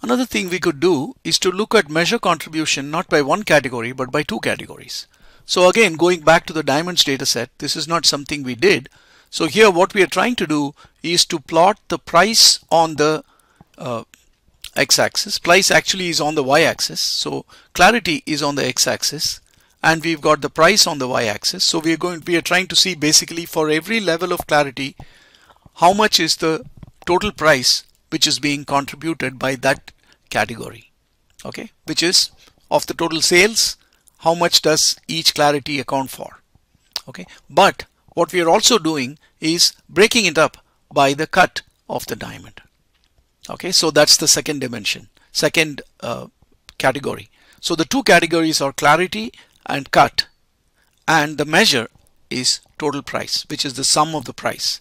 Another thing we could do is to look at measure contribution not by one category but by two categories. So again going back to the diamonds data set this is not something we did. So here what we are trying to do is to plot the price on the uh, x-axis. Price actually is on the y-axis. So clarity is on the x-axis and we've got the price on the y-axis. So we are going we are trying to see basically for every level of clarity how much is the total price which is being contributed by that category okay? Which is of the total sales how much does each clarity account for okay? But what we are also doing is breaking it up by the cut of the diamond okay? So that's the second dimension second uh, category. So the two categories are clarity and cut and the measure is total price which is the sum of the price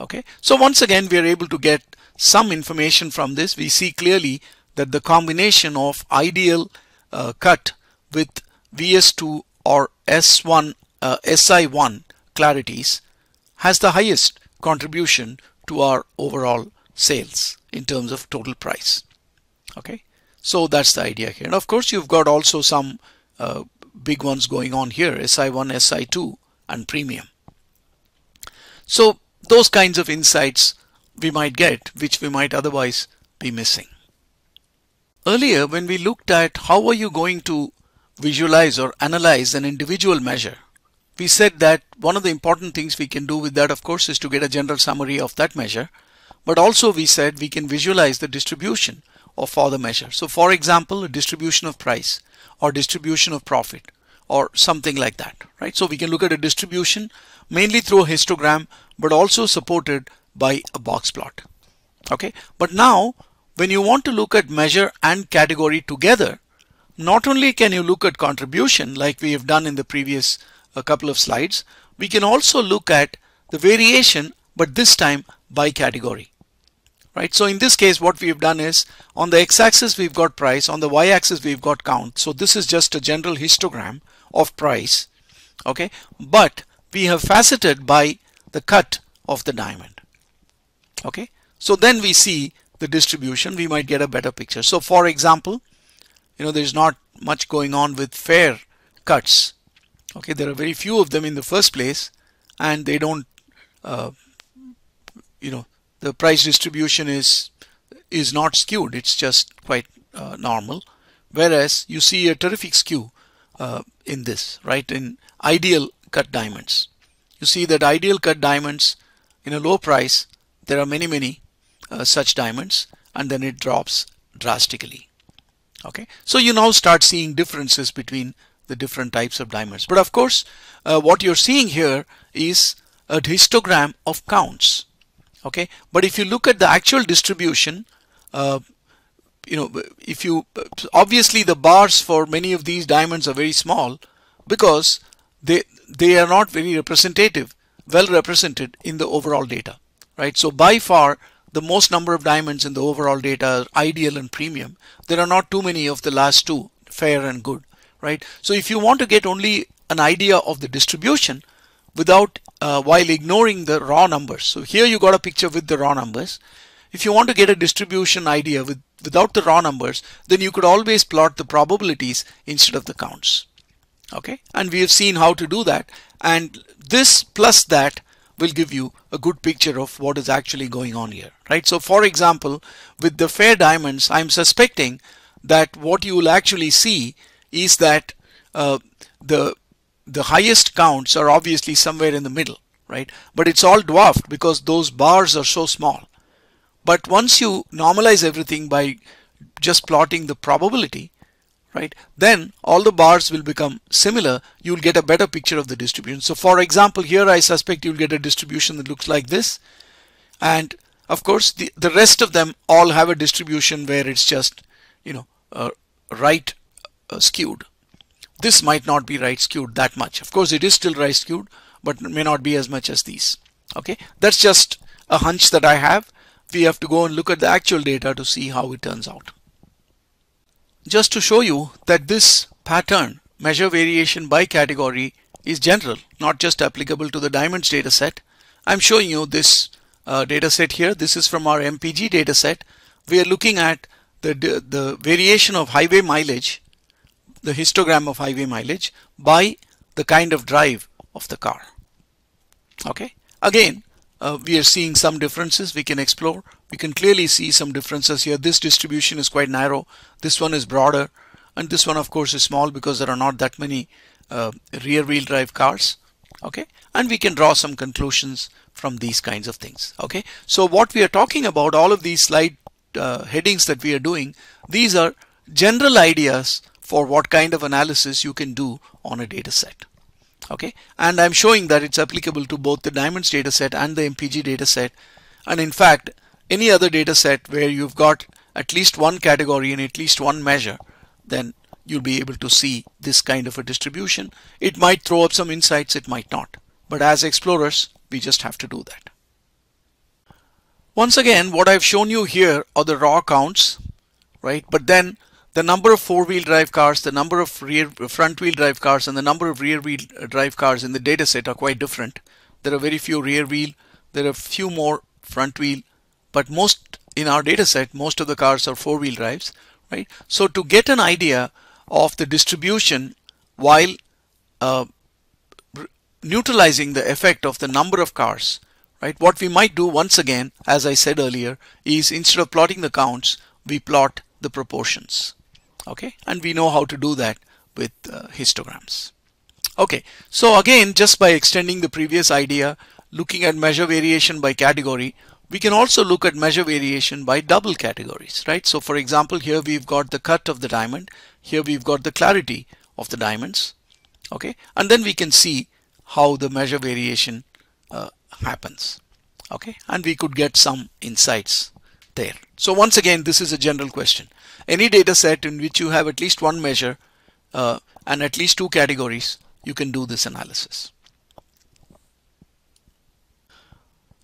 okay? So once again we are able to get some information from this. We see clearly that the combination of ideal uh, cut with VS2 or S1 uh, SI1 clarities has the highest contribution to our overall sales in terms of total price. Okay? So that's the idea here. And of course you've got also some uh, big ones going on here SI1 SI2 and premium. So those kinds of insights we might get which we might otherwise be missing. Earlier when we looked at how are you going to visualize or analyze an individual measure we said that one of the important things we can do with that of course is to get a general summary of that measure but also we said we can visualize the distribution of for the measure. So for example a distribution of price or distribution of profit or something like that right. So we can look at a distribution mainly through a histogram but also supported by a box plot. Okay, but now when you want to look at measure and category together, not only can you look at contribution like we have done in the previous a couple of slides, we can also look at the variation but this time by category. Right, so in this case what we've done is on the x-axis we've got price, on the y-axis we've got count. So this is just a general histogram of price. Okay, but we have faceted by the cut of the diamond. Okay? So then we see the distribution. We might get a better picture. So for example you know there's not much going on with fair cuts. Okay? There are very few of them in the first place and they don't uh, you know the price distribution is is not skewed. It's just quite uh, normal. Whereas you see a terrific skew uh, in this right? In ideal cut diamonds. You see that ideal cut diamonds in a low price there are many many uh, such diamonds and then it drops drastically. Okay? So you now start seeing differences between the different types of diamonds. But of course uh, what you're seeing here is a histogram of counts. Okay? But if you look at the actual distribution uh, you know if you obviously the bars for many of these diamonds are very small because they they are not very representative well represented in the overall data right? So by far, the most number of diamonds in the overall data are ideal and premium. There are not too many of the last two, fair and good, right? So if you want to get only an idea of the distribution without, uh, while ignoring the raw numbers. So here you got a picture with the raw numbers. If you want to get a distribution idea with, without the raw numbers, then you could always plot the probabilities instead of the counts. Okay, and we have seen how to do that. And this plus that will give you a good picture of what is actually going on here. Right? So for example with the fair diamonds I'm suspecting that what you will actually see is that uh, the the highest counts are obviously somewhere in the middle. Right? But it's all dwarfed because those bars are so small. But once you normalize everything by just plotting the probability right? Then all the bars will become similar. You'll get a better picture of the distribution. So for example here I suspect you'll get a distribution that looks like this. And of course the the rest of them all have a distribution where it's just you know uh, right uh, skewed. This might not be right skewed that much. Of course it is still right skewed but may not be as much as these. Okay? That's just a hunch that I have. We have to go and look at the actual data to see how it turns out just to show you that this pattern measure variation by category is general not just applicable to the diamonds dataset I'm showing you this uh, dataset here this is from our MPG dataset we are looking at the, the variation of highway mileage, the histogram of highway mileage by the kind of drive of the car. Okay. Again, uh, we are seeing some differences we can explore. We can clearly see some differences here. This distribution is quite narrow. This one is broader. And this one, of course, is small because there are not that many uh, rear wheel drive cars. Okay. And we can draw some conclusions from these kinds of things. Okay. So what we are talking about, all of these slide uh, headings that we are doing, these are general ideas for what kind of analysis you can do on a data set okay? And I'm showing that it's applicable to both the diamonds data set and the MPG data set. And in fact any other data set where you've got at least one category and at least one measure then you'll be able to see this kind of a distribution. It might throw up some insights it might not. But as explorers we just have to do that. Once again what I've shown you here are the raw counts right? But then the number of four-wheel drive cars, the number of rear front-wheel drive cars, and the number of rear-wheel drive cars in the data set are quite different. There are very few rear-wheel, there are a few more front-wheel, but most in our data set, most of the cars are four-wheel drives, right? So to get an idea of the distribution while uh, neutralizing the effect of the number of cars, right? What we might do once again, as I said earlier, is instead of plotting the counts, we plot the proportions okay? And we know how to do that with uh, histograms. Okay so again just by extending the previous idea looking at measure variation by category we can also look at measure variation by double categories right? So for example here we've got the cut of the diamond. Here we've got the clarity of the diamonds. Okay? And then we can see how the measure variation uh, happens. Okay? And we could get some insights there. So once again this is a general question any data set in which you have at least one measure uh, and at least two categories, you can do this analysis.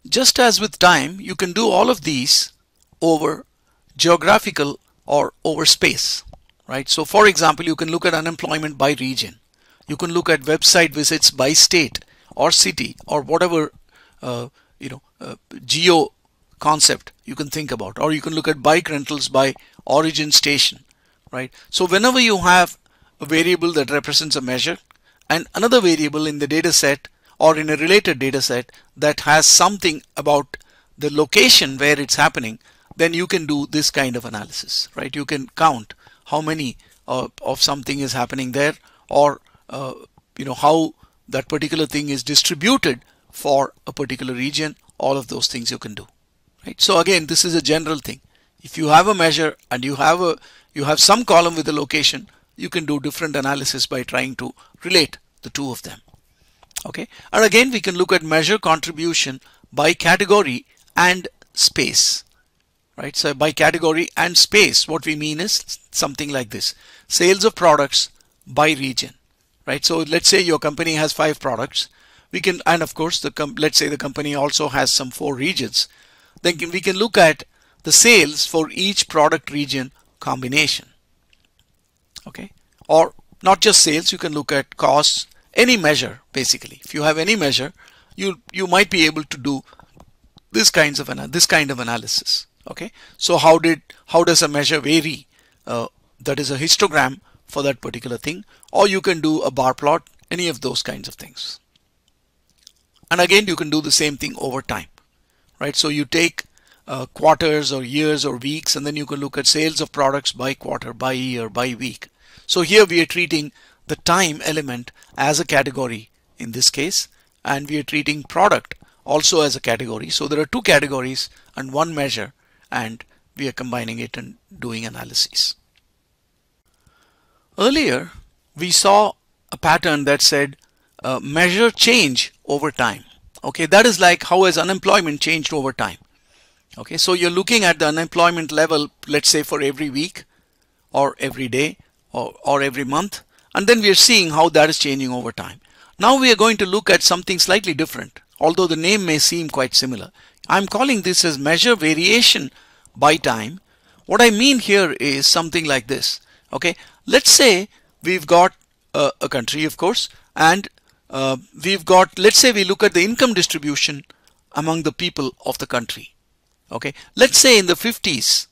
Just as with time, you can do all of these over geographical or over space, right? So for example, you can look at unemployment by region. You can look at website visits by state or city or whatever, uh, you know, uh, geo concept you can think about. Or you can look at bike rentals by origin station right? So whenever you have a variable that represents a measure and another variable in the data set or in a related data set that has something about the location where it's happening then you can do this kind of analysis right? You can count how many uh, of something is happening there or uh, you know how that particular thing is distributed for a particular region. All of those things you can do right? So again this is a general thing. If you have a measure and you have a you have some column with a location you can do different analysis by trying to relate the two of them. Okay? And again we can look at measure contribution by category and space. Right? So by category and space what we mean is something like this. Sales of products by region. Right? So let's say your company has five products. We can and of course the let's say the company also has some four regions then we can look at the sales for each product region combination. Okay? Or not just sales you can look at costs any measure basically. If you have any measure you you might be able to do this kinds of an this kind of analysis. Okay? So how did how does a measure vary uh, that is a histogram for that particular thing or you can do a bar plot any of those kinds of things. And again you can do the same thing over time right? So you take uh, quarters or years or weeks and then you can look at sales of products by quarter by year by week. So here we are treating the time element as a category in this case and we are treating product also as a category. So there are two categories and one measure and we are combining it and doing analyses earlier we saw a pattern that said uh, measure change over time okay that is like how has unemployment changed over time. Okay so you're looking at the unemployment level let's say for every week or every day or, or every month and then we are seeing how that is changing over time. Now we are going to look at something slightly different although the name may seem quite similar. I'm calling this as measure variation by time. What I mean here is something like this. Okay let's say we've got a, a country of course and uh, we've got let's say we look at the income distribution among the people of the country okay let's say in the 50s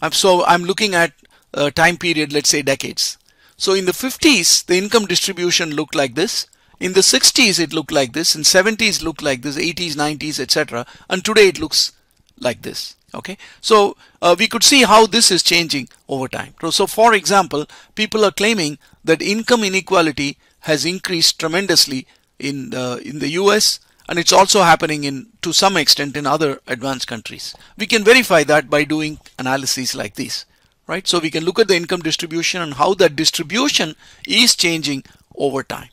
I'm so I'm looking at a time period, let's say decades. So in the 50s, the income distribution looked like this. In the 60s, it looked like this. In 70s, looked like this. 80s, 90s, etc. And today, it looks like this. Okay. So uh, we could see how this is changing over time. So for example, people are claiming that income inequality has increased tremendously in the, in the US and it's also happening in to some extent in other advanced countries. We can verify that by doing analyses like these, right? So we can look at the income distribution and how that distribution is changing over time.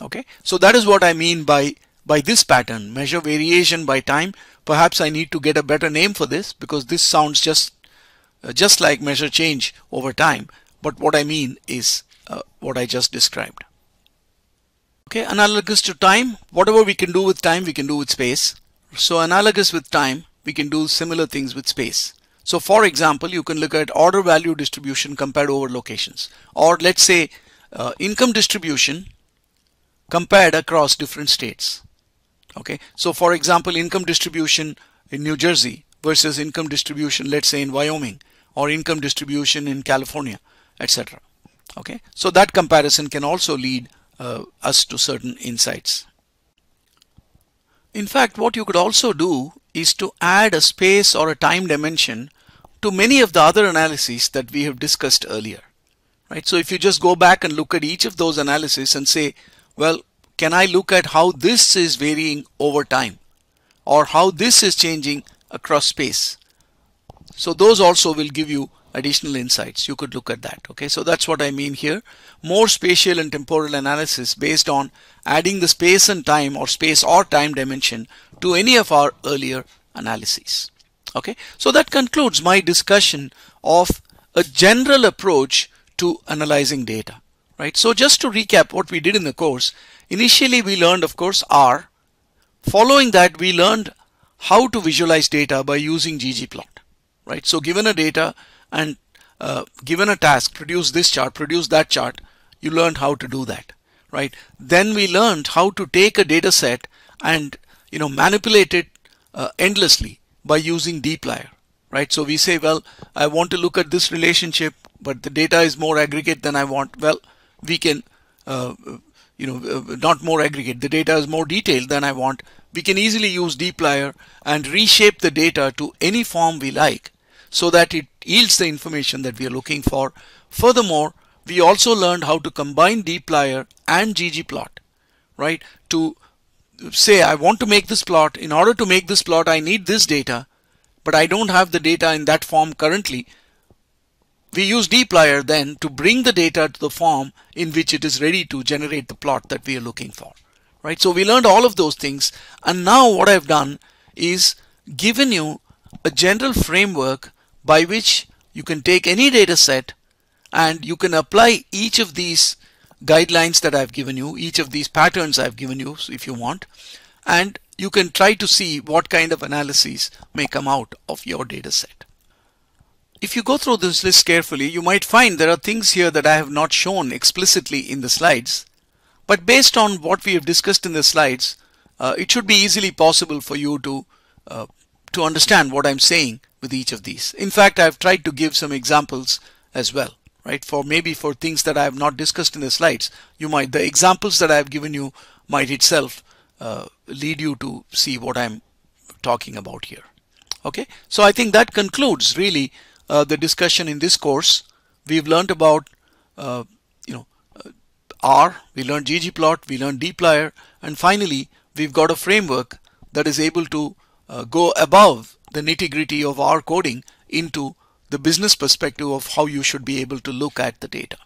Okay, so that is what I mean by by this pattern, measure variation by time. Perhaps I need to get a better name for this because this sounds just uh, just like measure change over time. But what I mean is uh, what I just described. Okay, analogous to time, whatever we can do with time, we can do with space. So analogous with time, we can do similar things with space. So for example, you can look at order value distribution compared over locations. Or let's say uh, income distribution compared across different states. Okay, so for example, income distribution in New Jersey versus income distribution, let's say in Wyoming or income distribution in California, etc. Okay, so that comparison can also lead uh, us to certain insights. In fact, what you could also do is to add a space or a time dimension to many of the other analyses that we have discussed earlier. Right? So if you just go back and look at each of those analyses and say, well, can I look at how this is varying over time or how this is changing across space? So those also will give you additional insights. You could look at that. Okay, so that's what I mean here. More spatial and temporal analysis based on adding the space and time or space or time dimension to any of our earlier analyses. Okay, so that concludes my discussion of a general approach to analyzing data. Right. So just to recap what we did in the course, initially we learned, of course, R. Following that, we learned how to visualize data by using ggplot. Right. So given a data, and uh, given a task, produce this chart, produce that chart, you learned how to do that, right? Then we learned how to take a data set and you know manipulate it uh, endlessly by using dplyr, right? So we say, well, I want to look at this relationship, but the data is more aggregate than I want. Well, we can, uh, you know, uh, not more aggregate. The data is more detailed than I want. We can easily use dplyr and reshape the data to any form we like so that it yields the information that we are looking for. Furthermore, we also learned how to combine dplyr and ggplot, right? To say I want to make this plot. In order to make this plot, I need this data, but I don't have the data in that form currently. We use dplyr then to bring the data to the form in which it is ready to generate the plot that we are looking for, right? So we learned all of those things. And now what I've done is given you a general framework by which you can take any data set and you can apply each of these guidelines that I've given you, each of these patterns I've given you if you want, and you can try to see what kind of analyses may come out of your data set. If you go through this list carefully, you might find there are things here that I have not shown explicitly in the slides, but based on what we have discussed in the slides, uh, it should be easily possible for you to uh, to understand what I'm saying with each of these. In fact, I've tried to give some examples as well, right? For maybe for things that I have not discussed in the slides, you might, the examples that I've given you might itself uh, lead you to see what I'm talking about here. Okay, so I think that concludes really uh, the discussion in this course. We've learned about, uh, you know, uh, R, we learned ggplot, we learned dplyr, and finally, we've got a framework that is able to uh, go above the nitty gritty of R coding into the business perspective of how you should be able to look at the data.